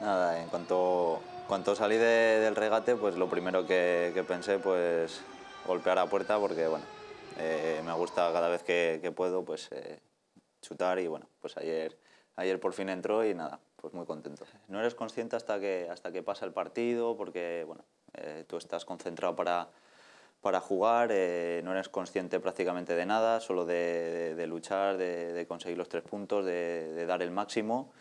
Nada, en cuanto, cuanto salí de- del regate, pues lo primero que, pensé, pues golpear a puerta, porque bueno, eh, me gusta cada vez que, puedo, pues eh, chutar y bueno, pues ayer, ayer por fin entró y nada, pues muy contento. No eres consciente hasta que, hasta que pasa el partido, porque bueno, eh, tú estás concentrado para, para jugar, no eres consciente prácticamente de nada, solo de, luchar, de, conseguir los tres puntos, de dar el máximo.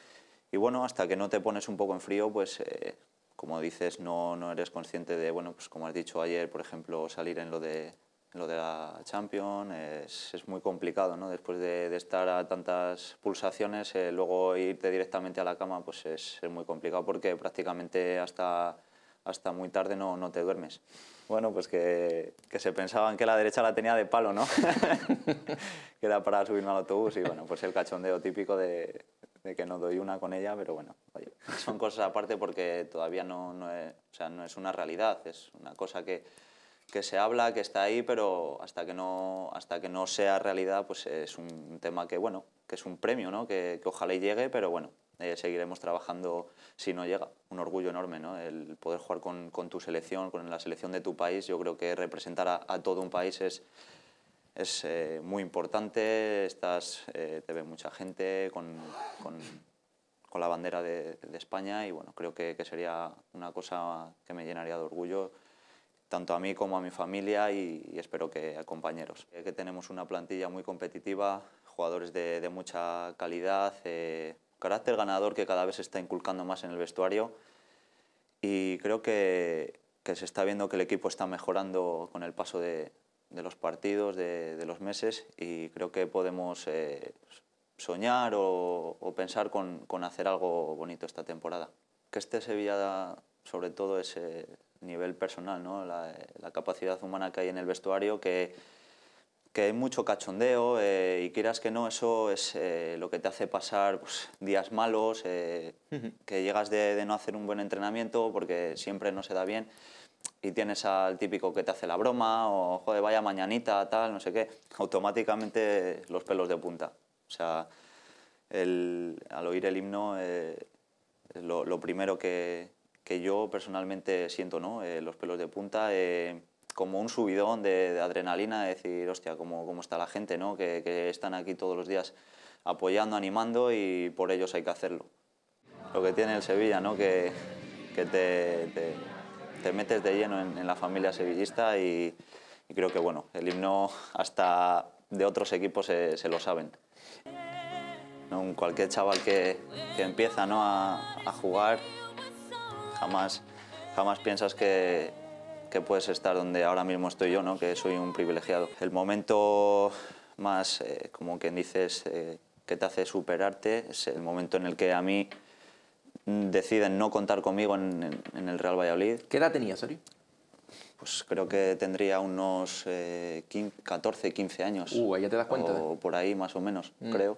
Y bueno, hasta que no te pones un poco en frío, pues eh, como dices, no, no eres consciente de, bueno, pues como has dicho ayer, por ejemplo, salir en lo de, en lo de la Champions, es, es muy complicado, ¿no? Después de, de estar a tantas pulsaciones, eh, luego irte directamente a la cama, pues es, es muy complicado porque prácticamente hasta, hasta muy tarde no, no te duermes. Bueno, pues que, que se pensaban que la derecha la tenía de palo, ¿no? que era para subirme al autobús y bueno, pues el cachondeo típico de, de que no doy una con ella, pero bueno, oye, son cosas aparte porque todavía no, no, es, o sea, no es una realidad, es una cosa que, que se habla, que está ahí, pero hasta que no, hasta que no sea realidad, pues es un tema que, bueno, que es un premio, ¿no? que, que ojalá y llegue, pero bueno, eh, seguiremos trabajando si no llega. Un orgullo enorme, ¿no? El poder jugar con, con tu selección, con la selección de tu país, yo creo que representar a, a todo un país es, es eh, muy importante, estás, eh, te ve mucha gente con, con, con la bandera de, de España y bueno, creo que, que sería una cosa que me llenaría de orgullo tanto a mí como a mi familia y, y espero que a compañeros. Eh, que tenemos una plantilla muy competitiva, jugadores de, de mucha calidad, eh, carácter ganador que cada vez se está inculcando más en el vestuario y creo que, que se está viendo que el equipo está mejorando con el paso de, de los partidos, de, de los meses y creo que podemos eh, soñar o, o pensar con, con hacer algo bonito esta temporada. Que este Sevilla, sobre todo, es eh, nivel personal, ¿no? la, la capacidad humana que hay en el vestuario, que, que hay mucho cachondeo eh, y quieras que no, eso es eh, lo que te hace pasar pues, días malos, que llegas de, de no hacer un buen entrenamiento porque siempre no se da bien y tienes al típico que te hace la broma o, joder, vaya mañanita, tal, no sé qué, automáticamente los pelos de punta. O sea, el- al oír el himno, eh, lo, lo primero que, que yo personalmente siento, ¿no? Eh, los pelos de punta, eh, como un subidón de, de adrenalina, de decir, hostia, cómo, cómo está la gente, ¿no? Que, que están aquí todos los días apoyando, animando y por ellos hay que hacerlo. Lo que tiene el Sevilla, ¿no? Que, que te, te- te metes de lleno en, en la familia sevillista y, y creo que, bueno, el himno hasta de otros equipos se, se lo saben. ¿no? Cualquier chaval que, que empieza ¿no? a, a jugar, jamás, jamás piensas que, que puedes estar donde ahora mismo estoy yo, ¿no? que soy un privilegiado. El momento más, eh, como quien dices, eh, que te hace superarte es el momento en el que a mí deciden no contar conmigo en, en- en el Real Valladolid. ¿Qué edad tenías, Ori? Pues creo que tendría unos eh, 15, 14, 15 años. Uh, ahí ya te das cuenta, O por ahí más o menos, Mm. creo.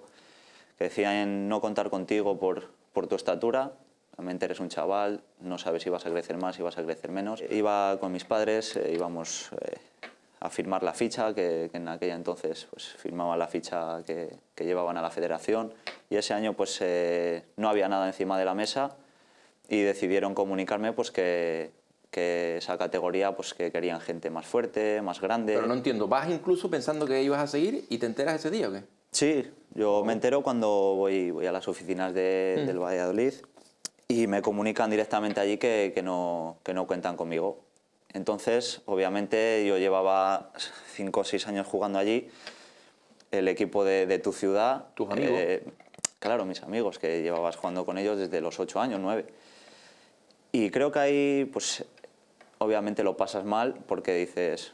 Que decían no contar contigo por, por tu estatura. Realmente eres un chaval, no sabes si vas a crecer más, si vas a crecer menos. Iba con mis padres, eh, íbamos eh, a firmar la ficha, que, que en aquella entonces pues, firmaba la ficha que, que llevaban a la federación. Y ese año pues eh, no había nada encima de la mesa y decidieron comunicarme pues que, que esa categoría pues que querían gente más fuerte, más grande. Pero no entiendo, ¿vas incluso pensando que ibas a seguir y te enteras ese día o qué? Sí, yo me entero cuando voy, voy a las oficinas de- del Valladolid y me comunican directamente allí que, que no, que no cuentan conmigo. Entonces, obviamente, yo llevaba cinco o seis años jugando allí, el equipo de, de tu ciudad. ¿Tus amigos? claro, mis amigos, que llevabas jugando con ellos desde los ocho años, nueve. Y creo que ahí, pues, obviamente lo pasas mal porque dices,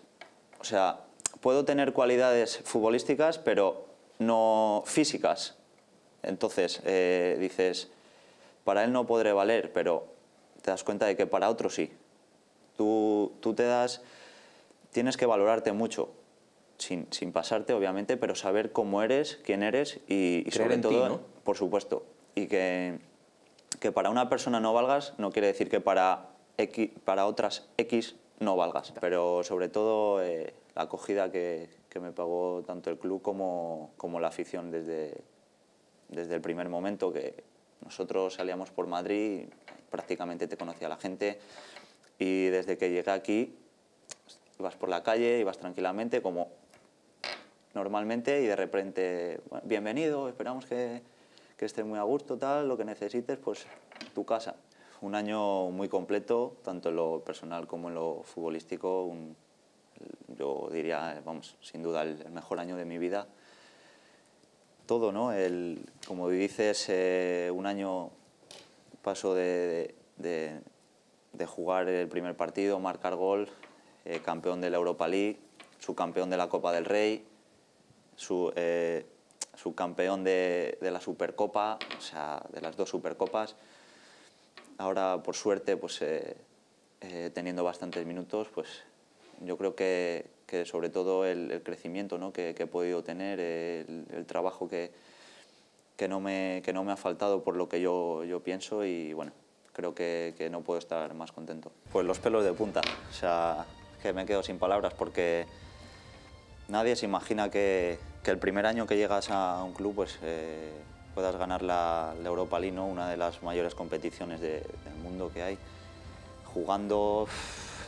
o sea, puedo tener cualidades futbolísticas, pero no físicas. Entonces, eh, dices, para él no podré valer, pero te das cuenta de que para otro sí. Tú, tú te das, tienes que valorarte mucho, sin, sin pasarte, obviamente, pero saber cómo eres, quién eres y, sobre ti, todo, ¿no? por supuesto, y que, que para una persona no valgas no quiere decir que para, X, para otras X no valgas, pero sobre todo eh, la acogida que, que me pagó tanto el club como, como la afición desde, desde el primer momento que nosotros salíamos por Madrid prácticamente te conocía la gente y desde que llegué aquí ibas por la calle, ibas tranquilamente como normalmente y de repente, bienvenido, esperamos que, que estés muy a gusto, tal, lo que necesites, pues tu casa. Un año muy completo, tanto en lo personal como en lo futbolístico, yo diría, vamos, sin duda el, mejor año de mi vida. Todo, ¿no? El, como dices, eh, un año paso de, jugar el primer partido, marcar gol, eh, campeón de la Europa League, subcampeón de la Copa del Rey, su, eh, subcampeón de, de, la Supercopa, o sea, de las dos Supercopas. Ahora, por suerte, pues eh, eh, teniendo bastantes minutos, pues yo creo que, que sobre todo el, el crecimiento ¿no? que, que, he podido tener, el, el trabajo que, que, no me, que no me ha faltado por lo que yo, yo pienso y bueno, creo que, que no puedo estar más contento. Pues los pelos de punta, o sea, que me quedo sin palabras porque nadie se imagina que, que el primer año que llegas a un club pues, eh, puedas ganar la, la Europa League, ¿no? una de las mayores competiciones de, del mundo que hay, jugando,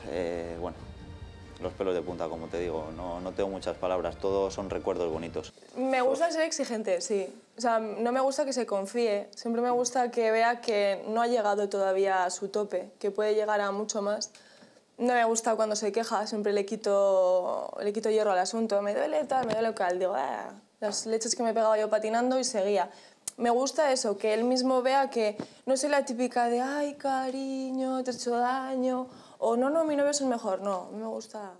eh, bueno, los pelos de punta, como te digo, no, no tengo muchas palabras, todos son recuerdos bonitos. Me gusta ser exigente, sí. O sea, no me gusta que se confíe, siempre me gusta que vea que no ha llegado todavía a su tope, que puede llegar a mucho más. No me gusta cuando se queja, siempre le quito, le quito hierro al asunto. Me duele tal, me duele cal. Digo, ah, las leches que me pegaba yo patinando y seguía. Me gusta eso, que él mismo vea que no soy la típica de, ay, cariño, te he hecho daño, o no, no, mi novio es el mejor. No, me gusta